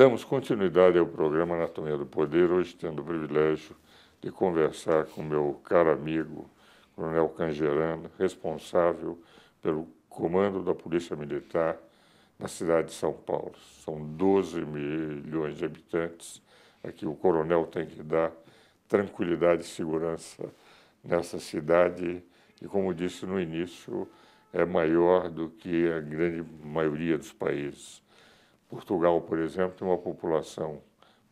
Damos continuidade ao programa Anatomia do Poder, hoje tendo o privilégio de conversar com meu caro amigo, Coronel Cangerano, responsável pelo comando da Polícia Militar na cidade de São Paulo. São 12 milhões de habitantes. Aqui o coronel tem que dar tranquilidade e segurança nessa cidade e, como disse no início, é maior do que a grande maioria dos países. Portugal, por exemplo, tem uma população,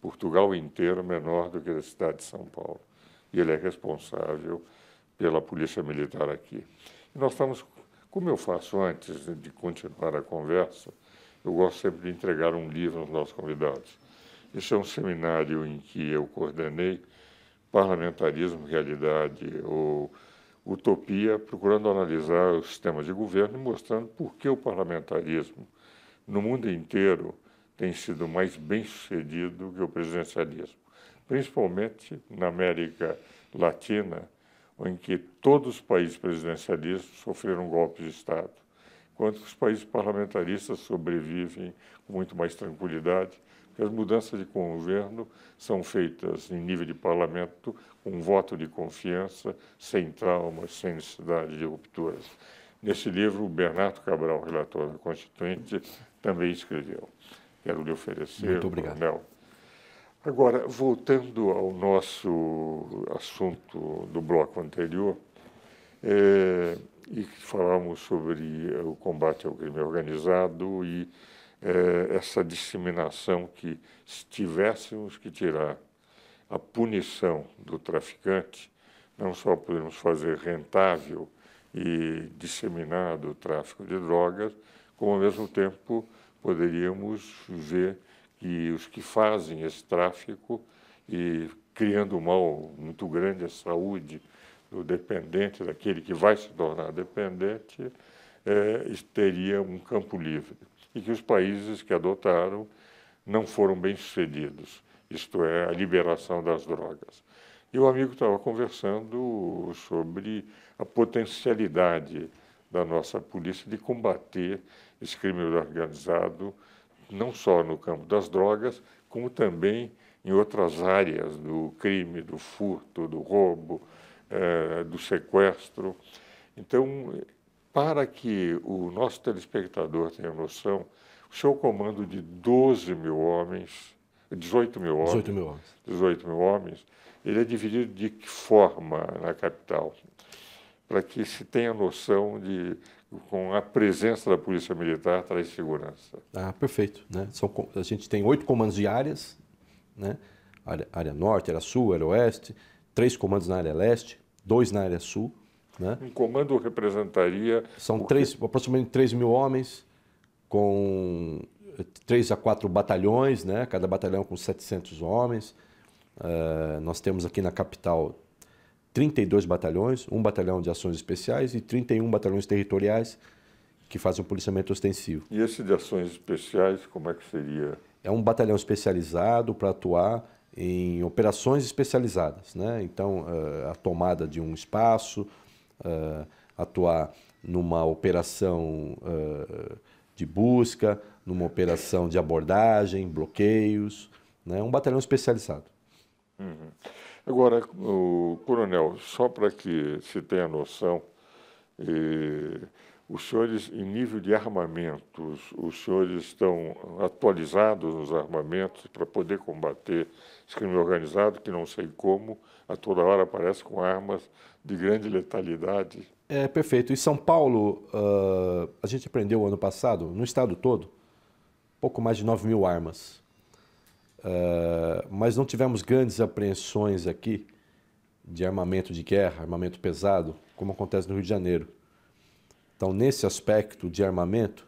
Portugal inteiro, menor do que a cidade de São Paulo. E ele é responsável pela Polícia Militar aqui. E nós estamos como eu faço antes de continuar a conversa, eu gosto sempre de entregar um livro aos nossos convidados. Esse é um seminário em que eu coordenei parlamentarismo, realidade ou utopia, procurando analisar o sistema de governo e mostrando por que o parlamentarismo no mundo inteiro tem sido mais bem sucedido que o presidencialismo, principalmente na América Latina em que todos os países presidencialistas sofreram golpes de Estado, enquanto os países parlamentaristas sobrevivem com muito mais tranquilidade, porque as mudanças de governo são feitas em nível de parlamento com um voto de confiança, sem traumas, sem necessidade de rupturas. Nesse livro, o Bernardo Cabral, relator da Constituinte, também escreveu. Quero lhe oferecer, Muito obrigado. Coronel, Agora, voltando ao nosso assunto do bloco anterior, é, e falamos sobre o combate ao crime organizado e é, essa disseminação que, se tivéssemos que tirar a punição do traficante, não só podemos fazer rentável e disseminado o tráfico de drogas, como ao mesmo tempo poderíamos ver que os que fazem esse tráfico e criando um mal muito grande à saúde do dependente, daquele que vai se tornar dependente, é, teria um campo livre. E que os países que adotaram não foram bem sucedidos, isto é, a liberação das drogas. E o amigo estava conversando sobre a potencialidade da nossa polícia de combater esse crime organizado não só no campo das drogas, como também em outras áreas do crime, do furto, do roubo, eh, do sequestro. Então, para que o nosso telespectador tenha noção, o seu comando de 12 mil homens, 18 mil homens, 18 mil homens, 18 mil homens ele é dividido de que forma na capital? Para que se tenha noção de com a presença da Polícia Militar traz segurança. Ah, perfeito. Né? São, a gente tem oito comandos de áreas, né? área, área norte, área sul, área oeste, três comandos na área leste, dois na área sul. Né? Um comando representaria... São três, aproximadamente 3 mil homens, com três a quatro batalhões, né? cada batalhão com 700 homens. Uh, nós temos aqui na capital 32 batalhões, um batalhão de ações especiais e 31 batalhões territoriais que fazem o policiamento ostensivo. E esse de ações especiais, como é que seria? É um batalhão especializado para atuar em operações especializadas, né? Então, uh, a tomada de um espaço, uh, atuar numa operação uh, de busca, numa operação de abordagem, bloqueios, né? Um batalhão especializado. Uhum. Agora, o coronel, só para que se tenha noção, eh, os senhores, em nível de armamentos, os senhores estão atualizados nos armamentos para poder combater esse crime organizado, que não sei como, a toda hora aparece com armas de grande letalidade? É, perfeito. Em São Paulo, uh, a gente aprendeu ano passado, no estado todo, pouco mais de 9 mil armas. Uh, mas não tivemos grandes apreensões aqui de armamento de guerra, armamento pesado, como acontece no Rio de Janeiro. Então, nesse aspecto de armamento,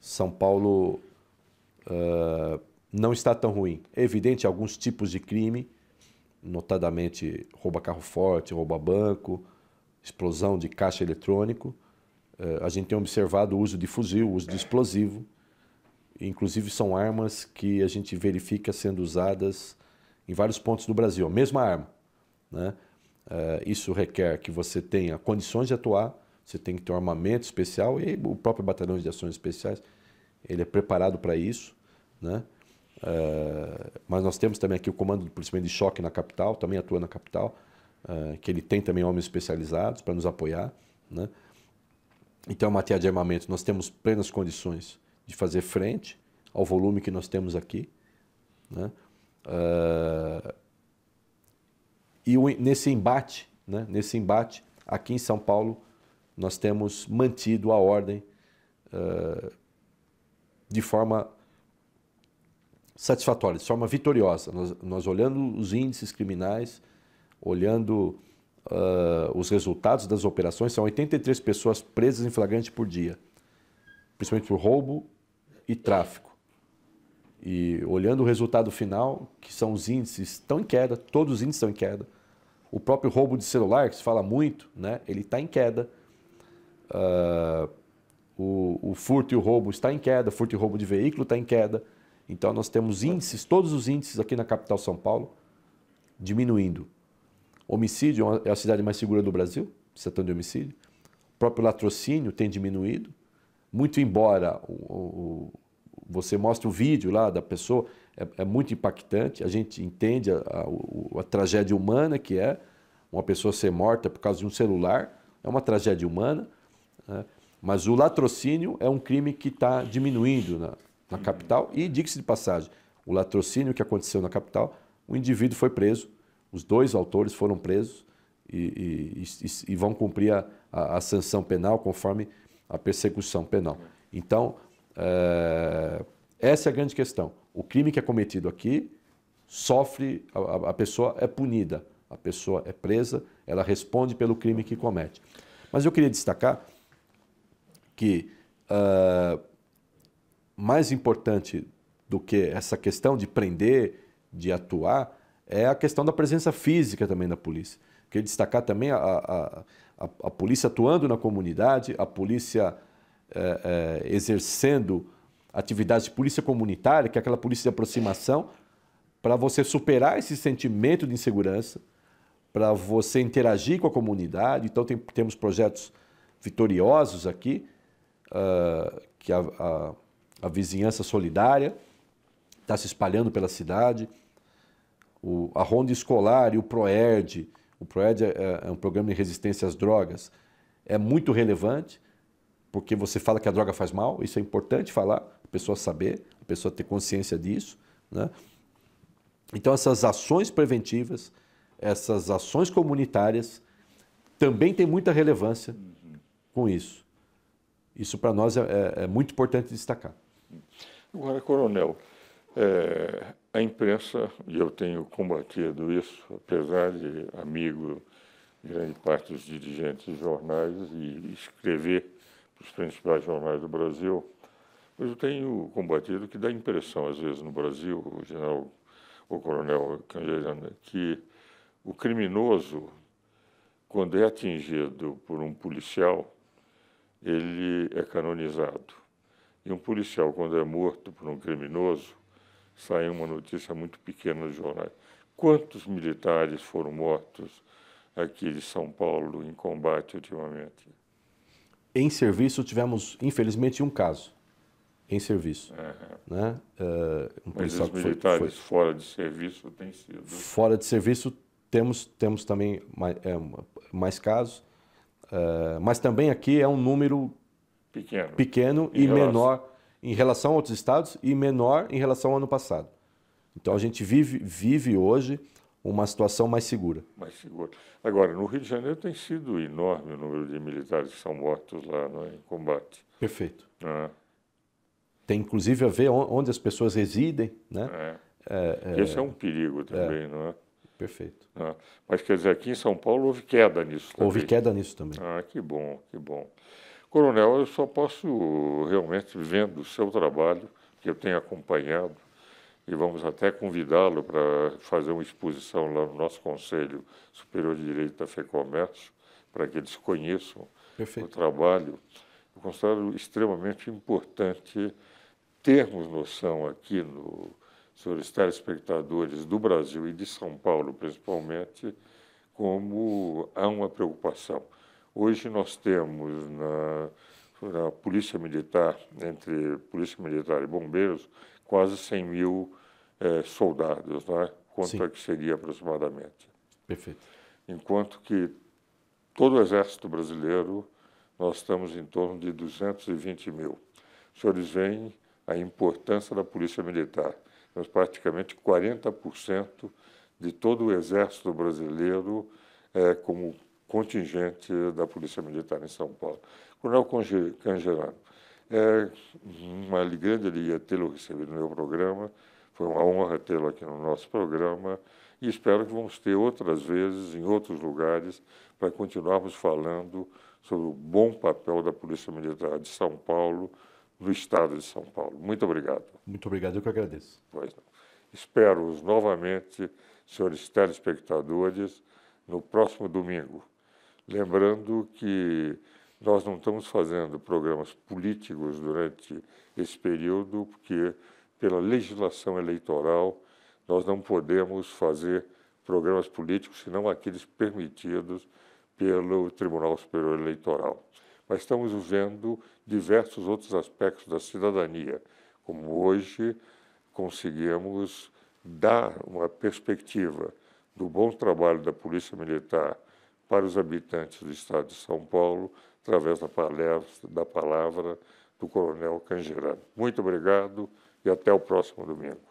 São Paulo uh, não está tão ruim. É evidente alguns tipos de crime, notadamente rouba carro forte, rouba banco, explosão de caixa eletrônico. Uh, a gente tem observado o uso de fuzil, o uso de explosivo Inclusive, são armas que a gente verifica sendo usadas em vários pontos do Brasil, a mesma arma. Né? Uh, isso requer que você tenha condições de atuar, você tem que ter um armamento especial e o próprio batalhão de ações especiais ele é preparado para isso. Né? Uh, mas nós temos também aqui o Comando do Policiamento de Choque na capital, também atua na capital, uh, que ele tem também homens especializados para nos apoiar. Né? Então, em matéria de armamento, nós temos plenas condições de fazer frente ao volume que nós temos aqui. Né? Uh, e o, nesse embate, né? nesse embate, aqui em São Paulo, nós temos mantido a ordem de forma satisfatória, de forma vitoriosa. Nós, nós olhando os índices criminais, olhando uh, os resultados das operações, são 83 pessoas presas em flagrante por dia, principalmente por roubo e tráfico. E olhando o resultado final, que são os índices, estão em queda, todos os índices estão em queda. O próprio roubo de celular, que se fala muito, né, ele está em queda. Uh, o, o furto e o roubo está em queda, furto e roubo de veículo está em queda. Então nós temos índices, todos os índices aqui na capital São Paulo diminuindo. Homicídio é a cidade mais segura do Brasil, setor de homicídio. O próprio latrocínio tem diminuído, muito embora o, o, você mostre o vídeo lá da pessoa, é, é muito impactante. A gente entende a, a, a, tragédia humana que é uma pessoa ser morta por causa de um celular, é uma tragédia humana. Né? Mas o latrocínio é um crime que está diminuindo na, na capital. E, diga-se de passagem, o latrocínio que aconteceu na capital, o indivíduo foi preso, os dois autores foram presos e, e, e, e vão cumprir a, a, a, sanção penal conforme a persecução penal. Então, é, essa é a grande questão. O crime que é cometido aqui sofre, a, a pessoa é punida, a pessoa é presa, ela responde pelo crime que comete. Mas eu queria destacar que uh, mais importante do que essa questão de prender, de atuar, é a questão da presença física também da polícia. Queria destacar também a, a, a, a polícia atuando na comunidade, a polícia é, é, exercendo atividades de polícia comunitária, que é aquela polícia de aproximação, para você superar esse sentimento de insegurança, para você interagir com a comunidade. Então, tem, temos projetos vitoriosos aqui, uh, que a, a a vizinhança solidária, está se espalhando pela cidade. O, a Ronda Escolar e o PROERD, o PROERD é, é um programa de resistência às drogas, é muito relevante, porque você fala que a droga faz mal, isso é importante falar, a pessoa saber, a pessoa ter consciência disso. Né? Então, essas ações preventivas, essas ações comunitárias, também têm muita relevância com isso. Isso para nós é, é, é muito importante destacar. Agora, coronel, é, a imprensa, e eu tenho combatido isso, apesar de amigo de grande parte dos dirigentes de jornais e escrever os principais jornais do Brasil, mas eu tenho combatido que dá impressão, às vezes, no Brasil, o general, o coronel Cangerana, que o criminoso, quando é atingido por um policial, ele é canonizado. E um policial, quando é morto por um criminoso, sai uma notícia muito pequena nos jornais. Quantos militares foram mortos aqui de São Paulo em combate ultimamente? Em serviço tivemos, infelizmente, um caso. Em serviço. Uhum. Né? Uh, um Mas os militares foi, foi... fora de serviço têm sido? Fora de serviço temos, temos também mais, é, mais casos. Uh, mas também aqui é um número pequeno, pequeno e relação... menor em relação a outros estados e menor em relação ao ano passado. Então a gente vive, vive hoje uma situação mais segura. Mais segura. Agora, no Rio de Janeiro tem sido enorme o número de militares que são mortos lá é, em combate. Perfeito. Ah. Tem inclusive a ver onde as pessoas residem. Né? É. É, é Esse é um perigo também, é. não é? Perfeito. Ah. Mas quer dizer, aqui em São Paulo houve queda nisso também. Houve queda nisso também. Ah, que bom, que bom. Coronel, eu só posso realmente, vendo o seu trabalho, que eu tenho acompanhado, e vamos até convidá-lo para fazer uma exposição lá no nosso Conselho Superior de Direito da FEComércio, para que eles conheçam Perfeito. o trabalho. Eu considero extremamente importante termos noção aqui, no, senhores telespectadores do Brasil e de São Paulo, principalmente, como há uma preocupação. Hoje nós temos na, na Polícia Militar, entre Polícia Militar e Bombeiros, quase 100 mil é, soldados, né? quanto Sim. é que seria aproximadamente. Perfeito. Enquanto que todo o exército brasileiro, nós estamos em torno de 220 mil. Os senhores veem a importância da Polícia Militar. Temos praticamente 40% de todo o exército brasileiro é, como contingente da Polícia Militar em São Paulo. Coronel Cangerano, é uma grande alegria tê-lo recebido no meu programa, foi uma honra tê-lo aqui no nosso programa e espero que vamos ter outras vezes em outros lugares para continuarmos falando sobre o bom papel da Polícia Militar de São Paulo no estado de São Paulo. Muito obrigado. Muito obrigado, eu que agradeço. Pois não. Espero-os novamente, senhores telespectadores, no próximo domingo. Lembrando que nós não estamos fazendo programas políticos durante esse período, porque, pela legislação eleitoral, nós não podemos fazer programas políticos senão aqueles permitidos pelo Tribunal Superior Eleitoral. Mas estamos vendo diversos outros aspectos da cidadania, como hoje conseguimos dar uma perspectiva do bom trabalho da Polícia Militar para os habitantes do estado de São Paulo, através da palavra, da palavra do Coronel Cangerano. Muito obrigado e até o próximo domingo.